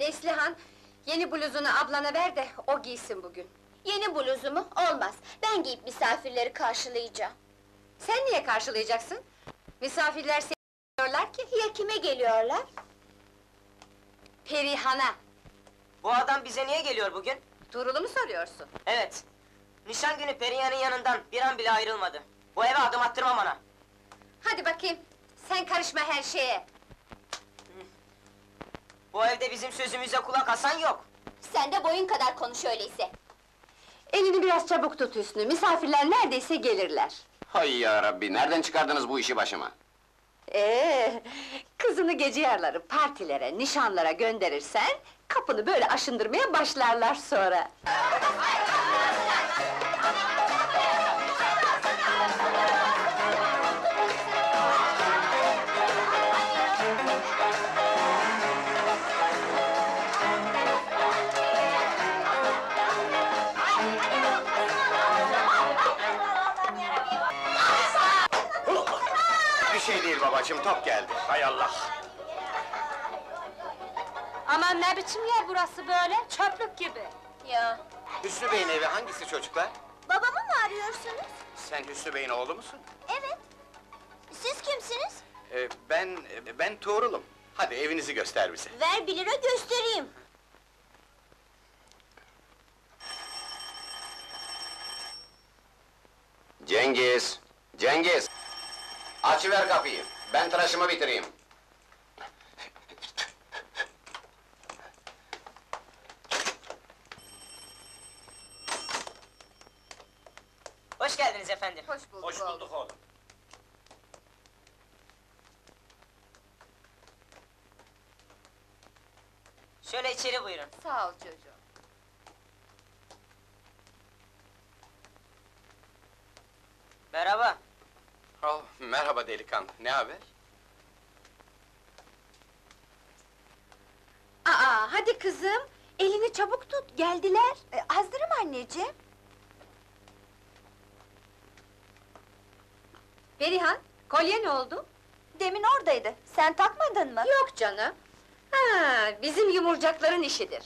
Neslihan, yeni bluzunu ablana ver de o giysin bugün. Yeni bluzumu olmaz. Ben giyip misafirleri karşılayacağım. Sen niye karşılayacaksın? Misafirler seni diyorlar ki, Ya kime geliyorlar? Perihan'a. Bu adam bize niye geliyor bugün? Tuğrul'u mu soruyorsun? Evet. Nişan günü Perihan'ın yanından bir an bile ayrılmadı. Bu eve adım attırmam ona. Hadi bakayım, sen karışma her şeye. Bu evde bizim sözümüze kulak asan yok. Sen de boyun kadar konuş öyleyse. Elini biraz çabuk tut Hüsnü, misafirler neredeyse gelirler. Hay ya Rabbi, nereden çıkardınız bu işi başıma? Ee, kızını gece yarları partilere, nişanlara gönderirsen... ...kapını böyle aşındırmaya başlarlar sonra. top geldi. Hay Allah! Aman ne biçim yer burası böyle, çöplük gibi. Ya. Hüsnü Bey'in evi hangisi çocuklar? Babamı mı arıyorsunuz? Sen Hüsnü Bey'in oğlu musun? Evet. Siz kimsiniz? Ee, ben, ben Tuğrul'um. Hadi evinizi göster bize. Ver bir lira göstereyim. Cengiz! Cengiz! Açıver kapıyı, ben tıraşımı bitireyim. Hoş geldiniz efendim. Hoş bulduk. oğlum. oğlum. Şöyle içeri buyurun. Sağ ol çocuğum. Merhaba. Oh, merhaba delikanlı, ne haber? Aa, hadi kızım, elini çabuk tut, geldiler. E, hazırım anneciğim. Berihan, kolye ne oldu? Demin oradaydı. Sen takmadın mı? Yok canım. Ha, bizim yumurcakların işidir.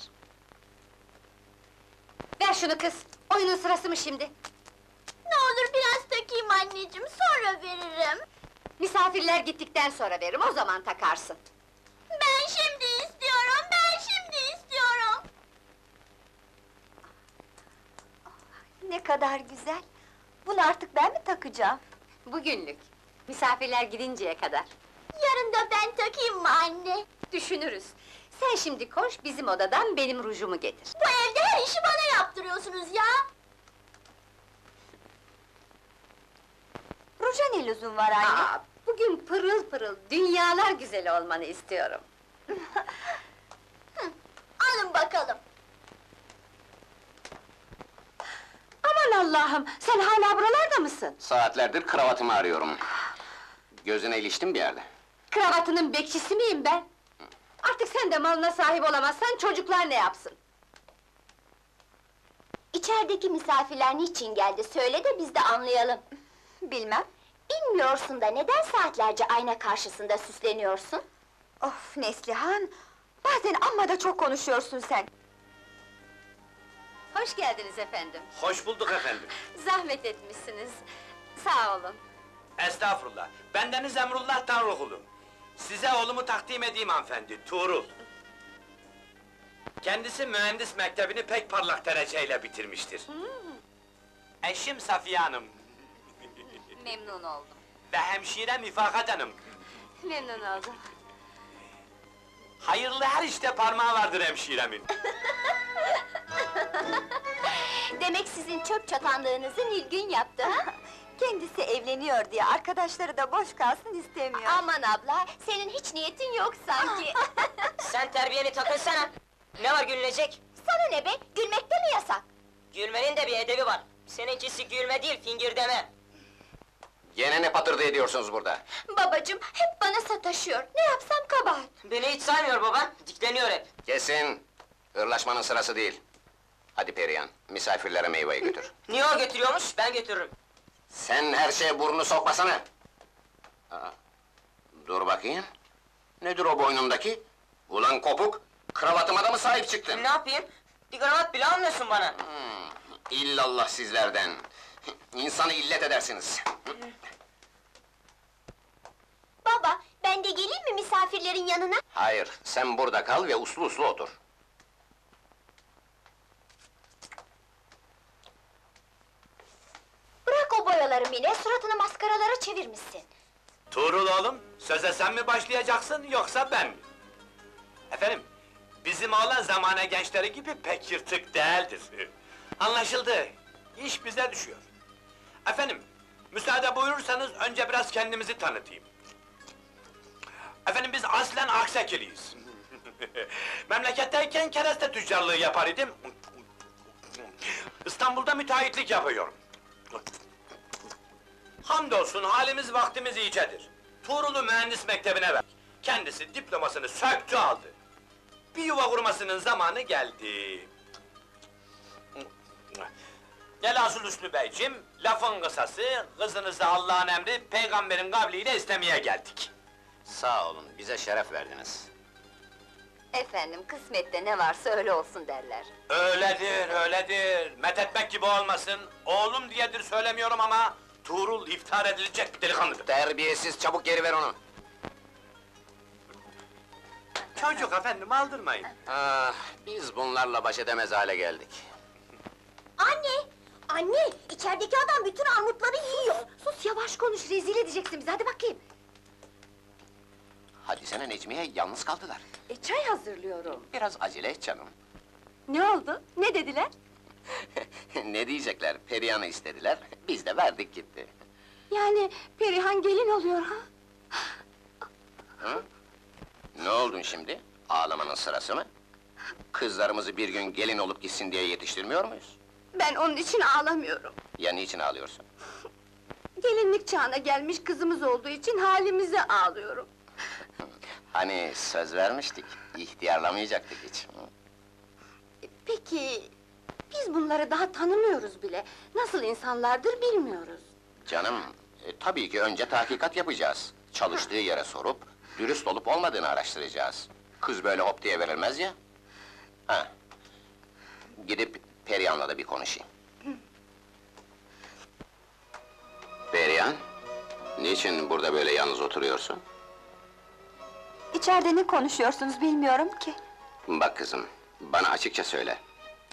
Ver şunu kız, oyunun sırası mı şimdi? Ne olur biraz takayım anneciğim, sonra veririm. Misafirler gittikten sonra veririm, o zaman takarsın. Ben şimdi istiyorum, ben şimdi istiyorum. Ne kadar güzel. Bunu artık ben mi takacağım? Bugünlük, misafirler gidinceye kadar. Yarın da ben takayım mı anne? Düşünürüz. Sen şimdi koş, bizim odadan benim rujumu getir. Bu evde her işi bana yaptırıyorsunuz ya! Ruja ne lüzum var anne? Aa, bugün pırıl pırıl, dünyalar güzeli olmanı istiyorum. Alın bakalım. Aman Allah'ım, sen hala buralarda mısın? Saatlerdir kravatımı arıyorum. Gözüne iliştim bir yerde. Kravatının bekçisi miyim ben? Artık sen de malına sahip olamazsan çocuklar ne yapsın? İçerideki misafirler niçin geldi söyle de biz de anlayalım. Bilmem. Bilmiyorsun da neden saatlerce ayna karşısında süsleniyorsun? Of Neslihan, bazen amma da çok konuşuyorsun sen. Hoş geldiniz efendim. Hoş bulduk efendim. Zahmet etmişsiniz. Sağ olun. Estağfurullah. Bendeniz Emrullah Tanrıkulu. Size oğlumu takdim edeyim hanımefendi, Tuğrul. Kendisi mühendis mektebini pek parlak dereceyle bitirmiştir. Eşim Safiye Hanım Memnun oldum. Ve hemşirem İfakat Hanım. Memnun oldum. Hayırlı her işte parmağı vardır hemşiremin. Demek sizin çöp çatanlığınızı Nilgün yaptı ha? Kendisi evleniyor diye arkadaşları da boş kalsın istemiyor. Aman abla, senin hiç niyetin yok sanki. Sen terbiyeni takınsana. Ne var gülünecek? Sana ne be, gülmekte mi yasak? Gülmenin de bir edebi var. Seninkisi gülme değil, fingir deme. Gene ne patırdı ediyorsunuz burada? Babacım hep bana sataşıyor, ne yapsam kabahat. Beni hiç saymıyor baba, dikleniyor hep. Kesin! Hırlaşmanın sırası değil. Hadi Perihan, misafirlere meyveyi götür. Niye o götürüyormuş, ben götürürüm. Sen her şeye burnunu sokmasana! Aa, dur bakayım. Nedir o boynundaki? Ulan kopuk, kravatıma da mı mı sahip çıktın? Ne yapayım? Bir kravat bile almıyorsun bana. Hmm, illallah sizlerden. İnsanı illet edersiniz. Baba, ben de geleyim mi misafirlerin yanına? Hayır, sen burada kal ve uslu uslu otur. Bırak o boyaları Mine, suratını maskaralara çevirmişsin. Tuğrul oğlum, söze sen mi başlayacaksın yoksa ben mi? Efendim, bizim oğlan zamane gençleri gibi pek yırtık değildir. Anlaşıldı, iş bize düşüyor. Efendim, müsaade buyurursanız önce biraz kendimizi tanıtayım. Efendim biz aslen Aksekiliyiz. Memleketteyken kereste tüccarlığı yapar idim. İstanbul'da müteahhitlik yapıyorum. Hamdolsun halimiz vaktimiz iyicedir. Tuğrul'u mühendis mektebine ver. Kendisi diplomasını söktü aldı. Bir yuva kurmasının zamanı geldi. Velhasıl Üslü Beyciğim, lafın kısası, kızınızı Allah'ın emri, peygamberin kavliyle istemeye geldik. Sağ olun, bize şeref verdiniz. Efendim, kısmette ne varsa öyle olsun derler. Öyledir, öyledir. Methetmek gibi olmasın. Oğlum diyedir söylemiyorum ama... Tuğrul iftihar edilecek bir delikanlıdır. Terbiyesiz, çabuk geri ver onu. Çocuk efendim, aldırmayın. Ah, biz bunlarla baş edemez hale geldik. Anne! Anne! içerideki adam bütün armutları yiyor! Sus, yavaş konuş, rezil edeceksin bizi, hadi bakayım. Hadi sene Necmiye, yalnız kaldılar. E, çay hazırlıyorum. Biraz acele et canım. Ne oldu, ne dediler? ne diyecekler, Perihan'ı istediler, biz de verdik gitti. Yani Perihan gelin oluyor ha? Hı? Ne oldun şimdi? Ağlamanın sırası mı? Kızlarımızı bir gün gelin olup gitsin diye yetiştirmiyor muyuz? Ben onun için ağlamıyorum. Ya niçin ağlıyorsun? Gelinlik çağına gelmiş kızımız olduğu için halimize ağlıyorum. Hani söz vermiştik, ihtiyarlamayacaktık hiç. Peki, biz bunları daha tanımıyoruz bile. Nasıl insanlardır bilmiyoruz. Canım, e, tabii ki önce tahkikat yapacağız. Çalıştığı yere sorup, dürüst olup olmadığını araştıracağız. Kız böyle hop diye verilmez ya. Ha. Gidip Perihan'la da bir konuşayım. Perihan, niçin burada böyle yalnız oturuyorsun? İçeride ne konuşuyorsunuz bilmiyorum ki. Bak kızım, bana açıkça söyle.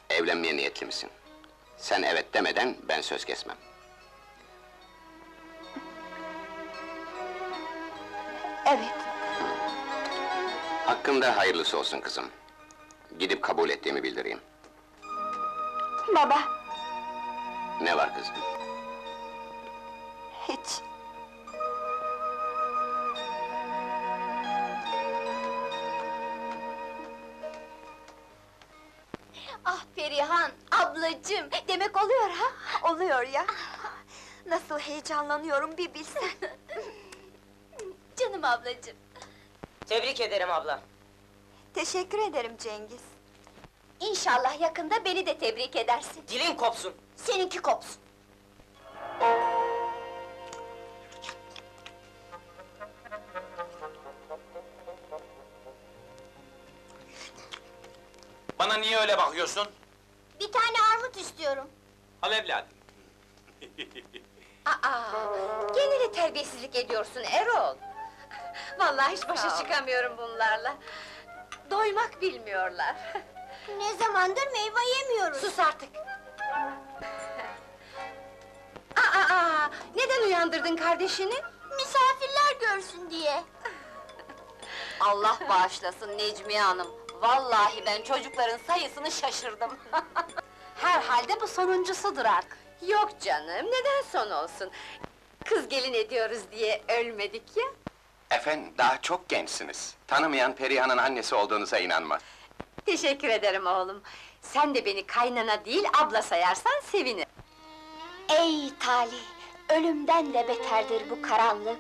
Evlenmeye niyetli misin? Sen evet demeden ben söz kesmem. Evet, Hakkında hayırlısı olsun kızım. Gidip kabul ettiğimi bildireyim. Baba, Ne var kızım? hiç. Ah Perihan, ablacığım! Demek oluyor ha? Oluyor ya. Nasıl heyecanlanıyorum bir bilsen. Canım ablacığım! Tebrik ederim abla. Teşekkür ederim Cengiz. İnşallah yakında beni de tebrik edersin. Dilin kopsun. Seninki kopsun. Bana niye öyle bakıyorsun? Bir tane armut istiyorum. Al evladım. Aa, gene de terbiyesizlik ediyorsun Erol. Vallahi hiç başa çıkamıyorum bunlarla. Doymak bilmiyorlar. Ne zamandır meyve yemiyoruz. Sus artık! Aa, aa, neden uyandırdın kardeşini? Misafirler görsün diye. Allah bağışlasın Necmiye Hanım. Vallahi ben çocukların sayısını şaşırdım. Herhalde bu sonuncusudur artık. Yok canım, neden son olsun? Kız gelin ediyoruz diye ölmedik ya. Efendim, daha çok gençsiniz. Tanımayan Perihan'ın annesi olduğunuza inanmaz. Teşekkür ederim oğlum. Sen de beni kaynana değil, abla sayarsan sevinirim. Ey talih! Ölümden de beterdir bu karanlık.